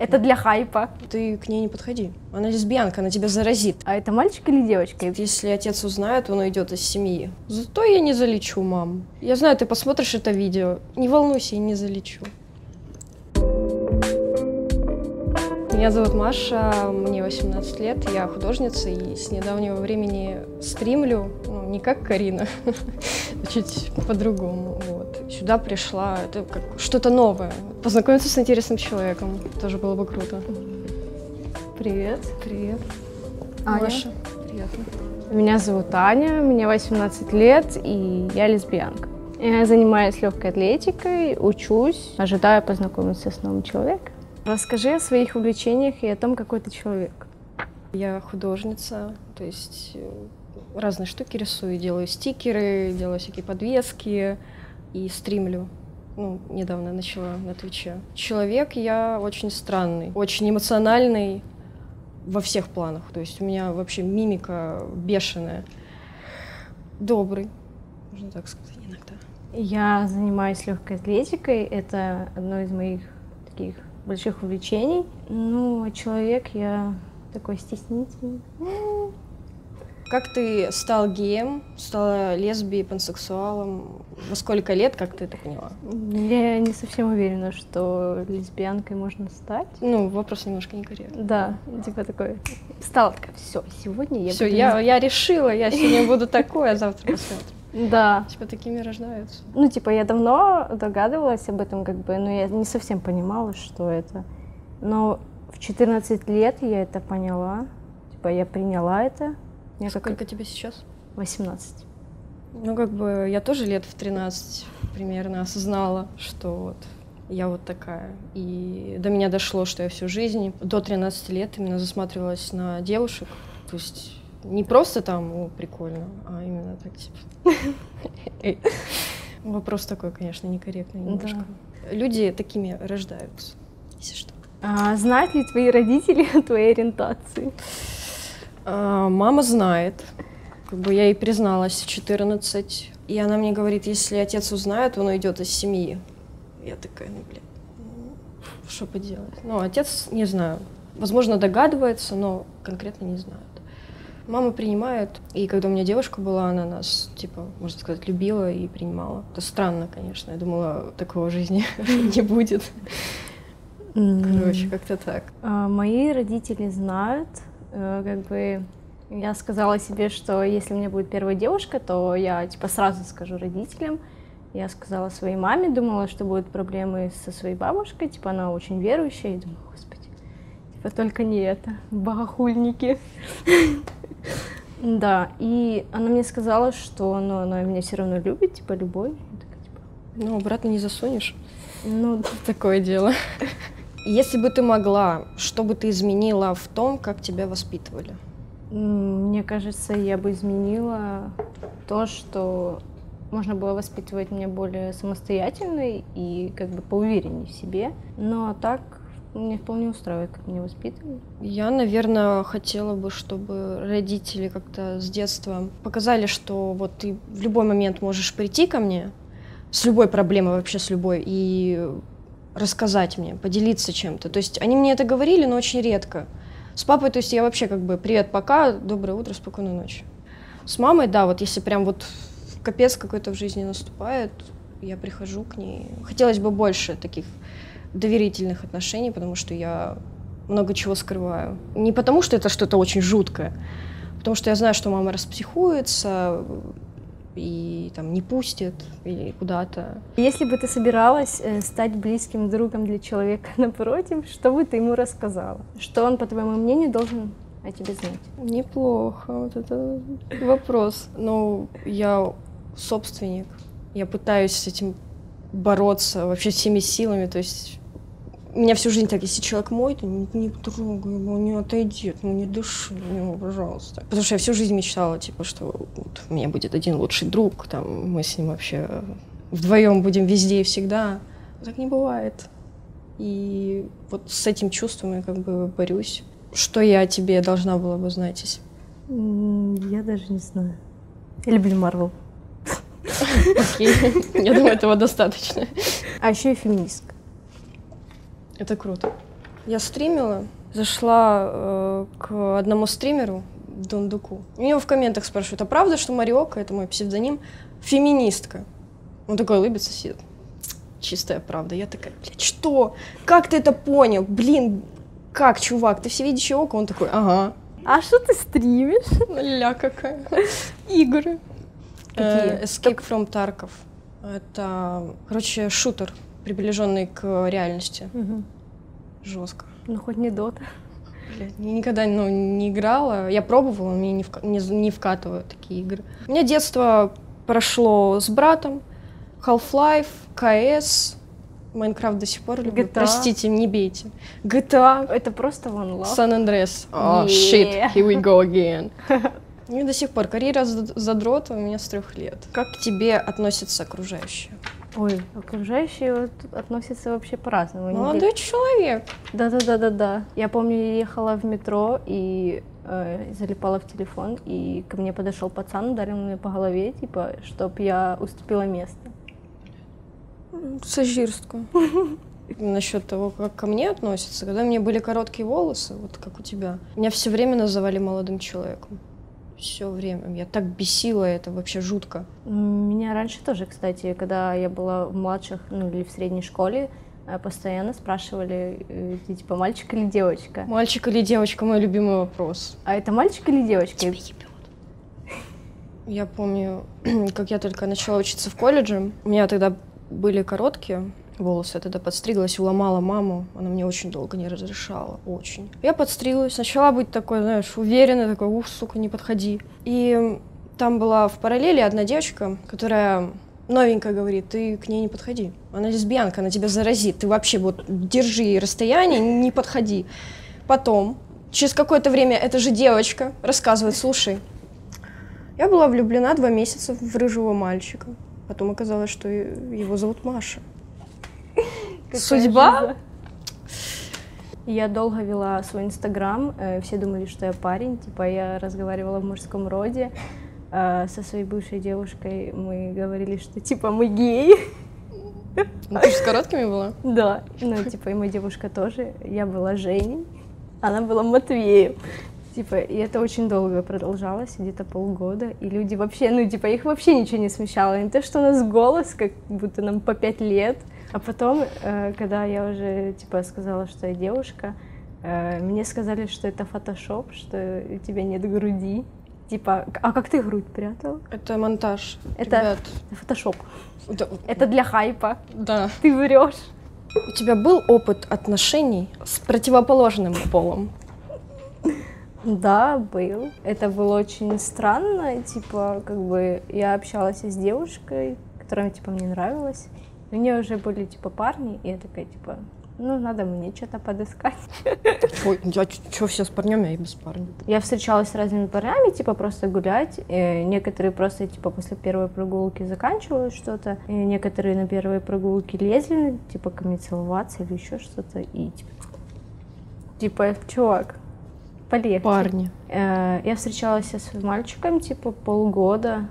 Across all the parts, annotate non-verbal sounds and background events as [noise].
Это для хайпа. Ты к ней не подходи. Она лесбиянка, она тебя заразит. А это мальчик или девочка? Если отец узнает, он уйдет из семьи. Зато я не залечу, мам. Я знаю, ты посмотришь это видео. Не волнуйся, я не залечу. Меня зовут Маша, мне 18 лет, я художница и с недавнего времени стримлю, ну, не как Карина, [laughs] чуть по-другому. Вот. Сюда пришла, это как что-то новое. Познакомиться с интересным человеком тоже было бы круто. Привет. Привет. Аня. Маша, приятно. Меня зовут Аня, мне 18 лет, и я лесбиянка. Я занимаюсь легкой атлетикой, учусь, ожидаю познакомиться с новым человеком. Расскажи о своих увлечениях и о том, какой ты человек. Я художница, то есть э, разные штуки рисую, делаю стикеры, делаю всякие подвески и стримлю. Ну, недавно начала на Твиче. Человек я очень странный, очень эмоциональный во всех планах. То есть у меня вообще мимика бешеная. Добрый, можно так сказать иногда. Я занимаюсь легкой атлетикой. Это одно из моих таких больших увлечений. Ну, человек я такой стеснительный. Как ты стал геем, стала лесбией, пансексуалом? Во сколько лет, как ты это поняла? Я не совсем уверена, что лесбиянкой можно стать. Ну, вопрос немножко некорректный. Да, типа такой. Стала такая, все, сегодня я Все, буду я, я решила, я сегодня буду такой, а завтра посмотрим. Да. Типа такими рождаются. Ну, типа, я давно догадывалась об этом, как бы, но я не совсем понимала, что это. Но в 14 лет я это поняла. Типа, я приняла это. Как Сколько тебе сейчас? 18. Ну, как бы я тоже лет в 13 примерно осознала, что вот я вот такая. И до меня дошло, что я всю жизнь до 13 лет именно засматривалась на девушек. То есть не просто там, о, прикольно, а именно так, типа... [laughs] Вопрос такой, конечно, некорректный немножко. Люди такими рождаются, если что. А знают ли твои родители [laughs] о твоей ориентации? А, Мама знает. Как бы я ей призналась в 14. И она мне говорит, если отец узнает, он уйдет из семьи. Я такая, ну, блин, ну, что поделать. Ну, отец, не знаю, возможно, догадывается, но конкретно не знает. Мама принимает, и когда у меня девушка была, она нас, типа, можно сказать, любила и принимала. Это странно, конечно, я думала, такого в жизни [laughs] не будет. Короче, как-то так. А, Мои родители знают, э, как бы я сказала себе, что если у меня будет первая девушка, то я типа сразу скажу родителям. Я сказала своей маме, думала, что будут проблемы со своей бабушкой, типа она очень верующая, и думаю, господи, типа только не это, богохульники. [laughs] Да, и она мне сказала, что ну, она меня все равно любит, типа любой. Такая, типа, Ну, обратно не засунешь. ну, [laughs] Такое дело. Если бы ты могла, что бы ты изменила в том, как тебя воспитывали? Мне кажется, я бы изменила то, что можно было воспитывать меня более самостоятельной и как бы поувереннее в себе. Но так мне вполне устраивает, как меня воспитывали. Я, наверное, хотела бы, чтобы родители как-то с детства показали, что вот ты в любой момент можешь прийти ко мне с любой проблемой, вообще с любой, и рассказать мне, поделиться чем-то. То есть они мне это говорили, но очень редко. С папой, то есть я вообще как бы привет, пока, доброе утро, спокойной ночи. С мамой, да, вот если прям вот капец какой-то в жизни наступает, я прихожу к ней. Хотелось бы больше таких доверительных отношений, потому что я много чего скрываю. Не потому, что это что-то очень жуткое, потому что я знаю, что мама распсихуется и там не пустит или куда-то. Если бы ты собиралась э, стать близким другом для человека [laughs] напротив, что бы ты ему рассказала? Что он, по твоему мнению, должен о тебе знать? Неплохо, вот это вопрос. Но я собственник, я пытаюсь с этим бороться вообще всеми силами, то есть меня всю жизнь так, если человек мой, то не, не трогай его, не отойди, ну не дыши на него, пожалуйста. Потому что я всю жизнь мечтала, типа, что вот у меня будет один лучший друг, там, мы с ним вообще вдвоем будем везде и всегда. Так не бывает. И вот с этим чувством я как бы борюсь. Что я о тебе должна была бы знать, если Я даже не знаю. Я люблю Марвел. Окей. Я думаю, этого достаточно. А еще и феминистка. Это круто. Я стримила, зашла э, к одному стримеру, Дундуку. У него в комментах спрашивают, а правда, что Мариока, это мой псевдоним, феминистка? Он такой улыбится, сидит. Чистая правда. Я такая, блядь, что? Как ты это понял? Блин, как, чувак, ты всевидящее око? Он такой, ага. А что ты стримишь? Ля какая. Игры. Какие? Э, Escape from Tarkov. Это, короче, шутер, приближенный к реальности. Жестко. Ну, хоть не дота. Я никогда ну, не играла. Я пробовала, мне не, вка- не, не вкатывают такие игры. У меня детство прошло с братом. Half-Life, CS, Майнкрафт до сих пор люблю. GTA. Простите, не бейте. GTA, Это просто One Love. San Andreas. Oh, Yeah. shit, here we go again. [laughs] И до сих пор карьера зад- задрота у меня с трех лет. Как к тебе относятся окружающие? Ой, окружающие вот относятся вообще по-разному. Они Молодой человек. Да-да-да-да-да. Я помню, я ехала в метро и э, залипала в телефон, и ко мне подошел пацан, ударил меня по голове, типа, чтоб я уступила место. Сожирство. [laughs] Насчет того, как ко мне относятся, когда у меня были короткие волосы, вот как у тебя, меня все время называли молодым человеком. Все время. Я так бесила это, вообще жутко. Меня раньше тоже, кстати, когда я была в младших, ну или в средней школе, э, постоянно спрашивали, э, типа мальчик или девочка. Мальчик или девочка, мой любимый вопрос. А это мальчик или девочка? Я помню, [clears throat] как я только начала учиться в колледже, у меня тогда были короткие волосы, я тогда подстриглась, уломала маму, она мне очень долго не разрешала, очень. Я подстриглась, начала быть такой, знаешь, уверенной, такой, ух, сука, не подходи. И там была в параллели одна девочка, которая новенькая говорит, ты к ней не подходи. Она лесбиянка, она тебя заразит, ты вообще вот держи расстояние, не подходи. Потом, через какое-то время эта же девочка рассказывает, слушай, я была влюблена два месяца в рыжего мальчика. Потом оказалось, что его зовут Маша. Какая Судьба? жизнь. Я долго вела свой инстаграм, э, все думали, что я парень, типа я разговаривала в мужском роде, э, со своей бывшей девушкой мы говорили, что типа мы геи, Ну, ты же с короткими была? да, ну типа и моя девушка тоже, я была Женей, она была Матвеем, типа и это очень долго продолжалось, где-то полгода, и люди вообще, ну типа их вообще ничего не смущало, не то, что у нас голос, как будто нам по пять лет, а потом, э, когда я уже типа сказала, что я девушка, э, мне сказали, что это фотошоп, что у тебя нет груди. Типа, а как ты грудь прятал? Это монтаж. Это- Ребят, Фотошоп. да, Это для хайпа. да. Ты врешь. У тебя был опыт отношений с противоположным полом? Да, был. Это было очень странно. Типа, как бы я общалась с девушкой, которая типа мне нравилась. У нее уже были типа парни, и я такая, типа, ну, надо мне что-то подыскать. Ой, я что, все с парнями, а я без парня. Я встречалась с разными парнями, типа просто гулять. Э, некоторые просто типа после первой прогулки заканчивают что-то. И некоторые на первой прогулке лезли, типа ко мне целоваться или еще что-то. И типа, типа, чувак, полегче. Парни. Э, я встречалась с мальчиком типа полгода.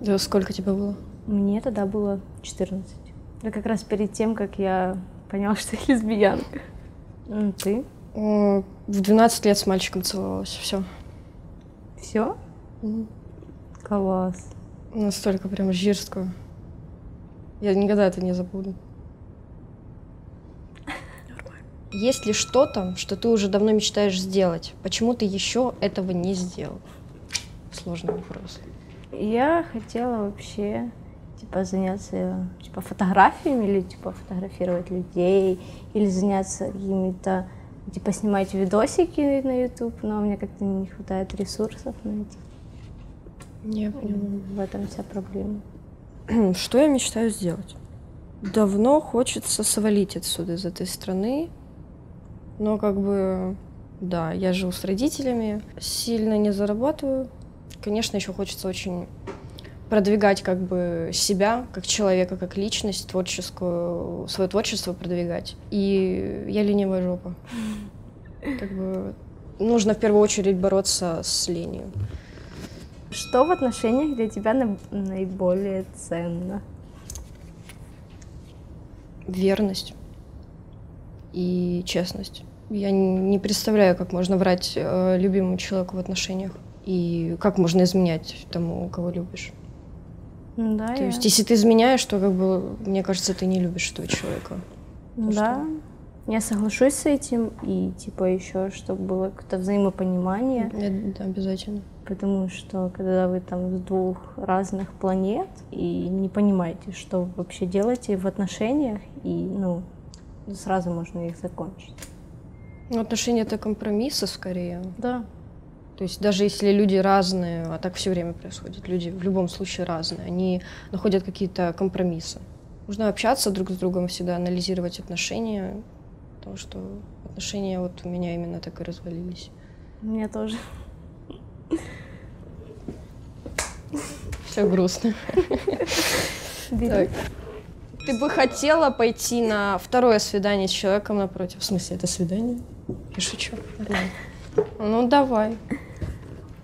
Да, сколько тебе было? Мне тогда было 14. Это как раз перед тем, как я поняла, [laughs] что я лесбиянка. Ты? В 12 лет с мальчиком целовалась. Все. Все? Класс. Настолько прям жирскую. Я никогда это не забуду. Есть ли что-то, что ты уже давно мечтаешь сделать? Почему ты еще этого не сделал? Сложный вопрос. Я хотела вообще типа заняться типа фотографиями или типа фотографировать людей или заняться какими-то типа снимать видосики на YouTube, но мне как-то не хватает ресурсов на это. Не В этом вся проблема. [clears throat] Что я мечтаю сделать? Давно хочется свалить отсюда, из этой страны. Но как бы, да, я живу с родителями, сильно не зарабатываю. Конечно, еще хочется очень продвигать как бы себя, как человека, как личность, творческую, свое творчество продвигать. И я ленивая жопа. [laughs] Как бы нужно в первую очередь бороться с ленью. Что в отношениях для тебя на- наиболее ценно? Верность и честность. Я не представляю, как можно врать э, любимому человеку в отношениях. И как можно изменять тому, кого любишь. Да, То я- есть, если ты изменяешь, то, как бы, мне кажется, ты не любишь этого человека. Да, я соглашусь с этим, и типа еще, чтобы было какое-то взаимопонимание, Это обязательно. потому что когда вы там с двух разных планет и не понимаете, что вы вообще делаете в отношениях, и ну сразу можно их закончить. Ну, отношения это компромиссы скорее. Да. То есть даже если люди разные, а так все время происходит, люди в любом случае разные, они находят какие-то компромиссы. Нужно общаться друг с другом всегда, анализировать отношения, потому что отношения вот у меня именно так и развалились. У меня тоже. Все грустно. Так. Ты бы хотела пойти на второе свидание с человеком напротив? В смысле, это свидание? Я шучу. Ну, давай.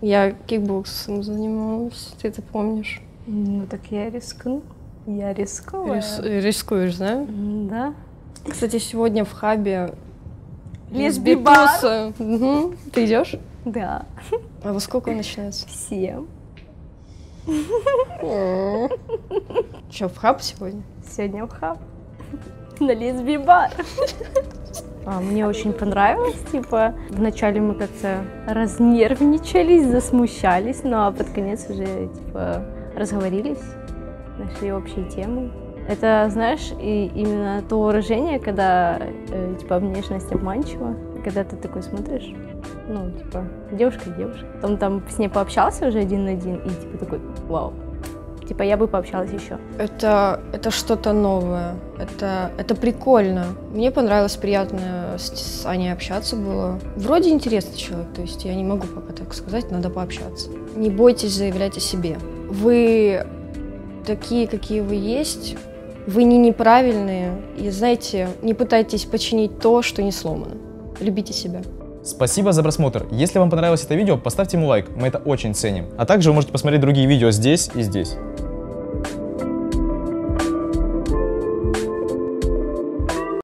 Я кикбоксом занималась, ты это помнишь? Ну так я рискну. Я рисковая. Рис- рискуешь, да? Да. Кстати, сегодня в хабе лесбитуса. Мгм. Ты идешь? Да. А во сколько он начинается? Всем. Что, в хаб сегодня? Сегодня в хаб. На лесби-бар. А, Мне очень понравилось, типа, вначале мы как-то разнервничались, засмущались, ну а под конец уже, типа, разговорились, нашли общие темы. Это, знаешь, и именно то выражение, когда, э, типа, внешность обманчива, когда ты такой смотришь, ну, типа, девушка, девушка. Потом там с ней пообщался уже один на один, и, типа, такой, вау, типа, я бы пообщалась еще. Это, это что-то новое. Это, это прикольно. Мне понравилось, приятно с, с Аней общаться было. Вроде интересный человек, то есть я не могу пока так сказать, надо пообщаться. Не бойтесь заявлять о себе. Вы такие, какие вы есть. Вы не неправильные. И знаете, не пытайтесь починить то, что не сломано. Любите себя. Спасибо за просмотр. Если вам понравилось это видео, поставьте ему лайк, мы это очень ценим. А также вы можете посмотреть другие видео здесь и здесь.